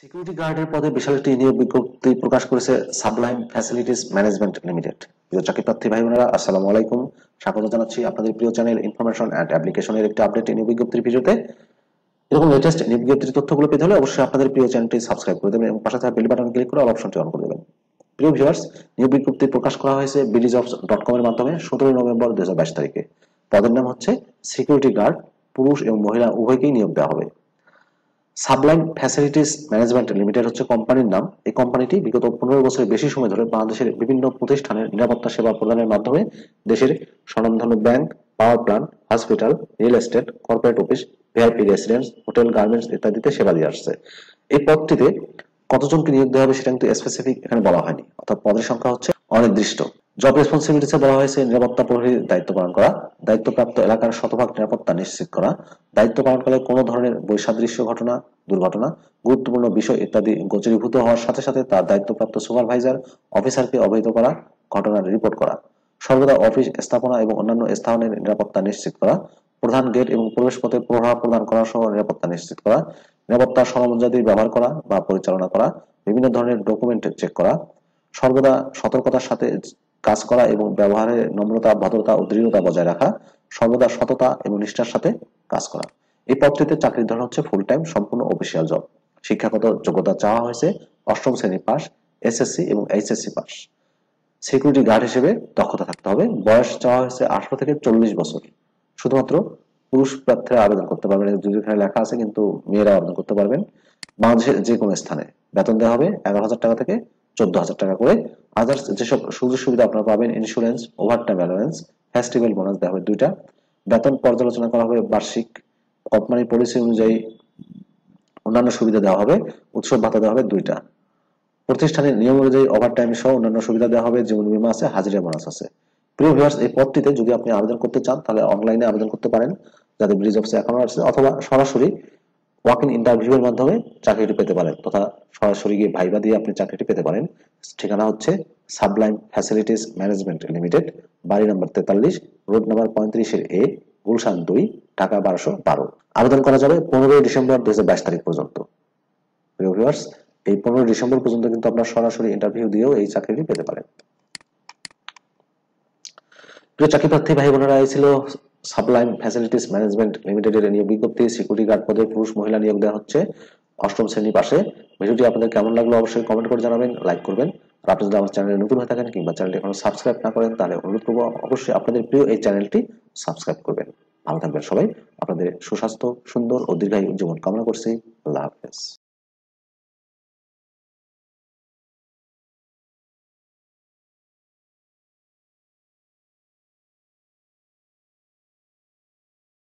Security গার্ডের পদে বিশাল একটি নিয়োগ বিজ্ঞপ্তি প্রকাশ করেছে সাবলাইম ফ্যাসিলিটিস ম্যানেজমেন্ট লিমিটেড প্রিয় চাকরি প্রার্থী ভাই বোনেরা, আসসালামু আলাইকুম। স্বাগত জানাচ্ছি আপনাদের প্রিয় চ্যানেল ইনফরমেশন অ্যান্ড অ্যাপ্লিকেশনের একটি আপডেট নিয়োগ বিজ্ঞপ্তির ভিডিওতে। এরকম লেটেস্ট নিয়োগ বিজ্ঞপ্তির তথ্যগুলো পেতে হলে অবশ্যই আপনাদের প্রিয় চ্যানেলটি সাবস্ক্রাইব করে দেবেন এবং পাশে থাকা বেল বাটন ক্লিক করে অল অপশনটি অন করে দেবেন। প্রিয় ভিউয়ার্স নিয়োগ বিজ্ঞপ্তি প্রকাশ করা হয়েছে বিডিজবস ডট কম এর মাধ্যমে সতেরোই নভেম্বর দুই হাজার বাইশ তারিখে। পদের নাম হচ্ছে সিকিউরিটি গার্ড পুরুষ এবং মহিলা, উভয়কেই নিয়োগ দেওয়া হবে। সাবলাইম ফ্যাসিলিটিস ম্যানেজমেন্ট লিমিটেড হচ্ছে কোম্পানির নাম। এই কোম্পানিটি বিগত পনেরো বছরের বেশি সময় ধরে বাংলাদেশের বিভিন্ন প্রতিষ্ঠানের নিরাপত্তা সেবা প্রদানের মাধ্যমে দেশের স্বনামধন্য bank, power plant hospital, real estate, corporate office, VIP residence hotel, garments ইত্যাদিতে সেবা দিয়ে আসছে। এই পদটিতে কতজনকে নিয়োগ দেওয়া হবে সেটা কিন্তু স্পেসিফিক এখানে বলা হয়নি, অর্থাৎ পদের সংখ্যা হচ্ছে অনির্দিষ্ট। জব রেসপন্সিবিলিটিসে বলা হয়েছে নিরাপত্তা প্রহরীর দায়িত্ব পালন করা, দায়িত্বপ্রাপ্ত এলাকার শতভাগ নিরাপত্তা নিশ্চিত করা, দায়িত্ব পালনকালে কোনো ধরনের বৈসাদৃশ্য ঘটনা, দুর্ঘটনা, গুরুত্বপূর্ণ বিষয় ইত্যাদি গোচরীভূত হওয়ার সাথে সাথে তার দায়িত্বপ্রাপ্ত সুপারভাইজার, অফিসারকে অবহিত করা ঘটনার রিপোর্ট করা। সর্বদা অফিস স্থাপনা এবং অন্যান্য স্থানের নিরাপত্তা নিশ্চিত করা, প্রধান গেট এবং প্রবেশ পথে প্রভাব প্রদান করা সহ নিরাপত্তা নিশ্চিত করা, নিরাপত্তা সরঞ্জাদি ব্যবহার করা বা পরিচালনা করা, বিভিন্ন ধরনের ডকুমেন্ট চেক করা, সর্বদা সতর্কতার সাথে কাজ করা এবং ব্যবহারে নম্রতা, ভদ্রতা ও দৃঢ়তা বজায় রাখা, সর্বদা সততা এবং নিষ্ঠার সাথে কাজ করা। এই পদটিতে চাকরির ধরন হচ্ছে ফুল টাইম সম্পূর্ণ অফিসিয়াল জব শিক্ষাগত যোগ্যতা চাওয়া হয়েছে, অষ্টম শ্রেণি পাস এসএসসি এবং এইচএসসি পাস সিকিউরিটি গার্ড হিসেবে দক্ষতা থাকতে হবে। বয়স চাওয়া হয়েছে আঠারো থেকে চল্লিশ বছর। শুধুমাত্র পুরুষ প্রার্থীরা আবেদন করতে পারবেন। যদি এখানে লেখা আছে, কিন্তু মেয়েরা আবেদন করতে পারবেন। বাংলাদেশের যে কোনো স্থানে। বেতন দেওয়া হবে এগারো হাজার টাকা থেকে চোদ্দ হাজার টাকা করে। আদার্স যেসব সুযোগ সুবিধা আপনারা পাবেন insurance over time allowance festival bonus দেওয়া হবে দুইটা। বেতন পর্যালোচনা করা হবে, বার্ষিক কোম্পানি পলিসি অনুযায়ী অন্যান্য সুবিধা দেওয়া হবে, উৎসব ভাতা দেওয়া হবে দুইটা। প্রতিষ্ঠানের নিয়ম অনুযায়ী ওভার টাইম সহ অন্যান্য সুবিধা দেওয়া হবে, জীবন বীমা আছে, হাজিরা বোনাস আছে। প্রিয় ভিউয়ার্স এই পদটিতে যদি আপনি আবেদন করতে চান, তাহলে অনলাইনে আবেদন করতে পারেন যাদের ব্রিজ অফিসে এখনও আছে, অথবা সরাসরি ওয়াক ইন ইন্টারভিউ এর মাধ্যমে চাকরিটি পেতে পারেন, তথা সরাসরি গিয়ে ভাইবা দিয়ে আপনি চাকরিটি পেতে পারেন। ঠিকানা হচ্ছে সাবলাইম ফ্যাসিলিটিস ম্যানেজমেন্ট লিমিটেড, বাড়ি নম্বর তেতাল্লিশ, রোড নাম্বার পঁয়ত্রিশের এ, গুলশান দুই, ঢাকা বারোশো বারো। আবেদন করা যাবে পনেরোই ডিসেম্বর দুই তারিখ পর্যন্ত। এই পনেরোই ডিসেম্বর পর্যন্ত কিন্তু আপনার সরাসরি ইন্টারভিউ দিয়েও এই চাকরিটি পেতে পারেন। প্রিয় চাকরি প্রার্থী ভাই বোনেরা, এই ছিল সাবলাইম ফ্যাসিলিটিস ম্যানেজমেন্ট লিমিটেডের নিয়োগ বিজ্ঞপ্তি। সিকিউরিটি গার্ড পদে পুরুষ মহিলা নিয়োগ দেওয়া হচ্ছে। অষ্টম শ্রেণি পাশে। ভিডিওটি আপনাদের কেমন লাগল অবশ্যই কমেন্ট করে জানাবেন লাইক করবেন। আর আপনি যদি আমার চ্যানেলে নতুন হয়ে থাকেন কিংবা চ্যানেলটি এখনও সাবস্ক্রাইব না করেন, তাহলে অনুরোধ করব অবশ্যই আপনাদের প্রিয় এই চ্যানেলটি সাবস্ক্রাইব করবেন। ভালো থাকবেন সবাই। আপনাদের সুস্বাস্থ্য, সুন্দর ও দীর্ঘায়ু জীবন কামনা করছি। আল্লাহ হাফেজ।